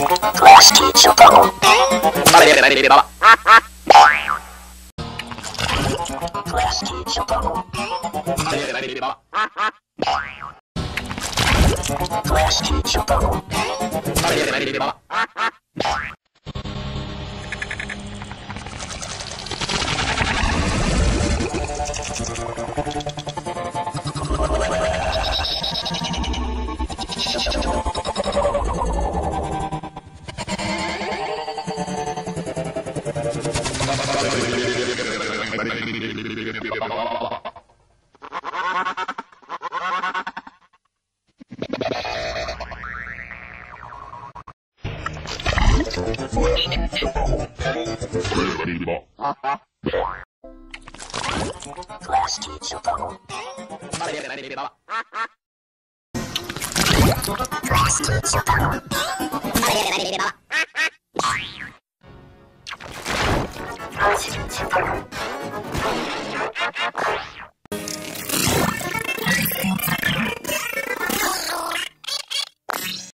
Class teacher tunnel. Class teacher tunnel. Class teacher 请请请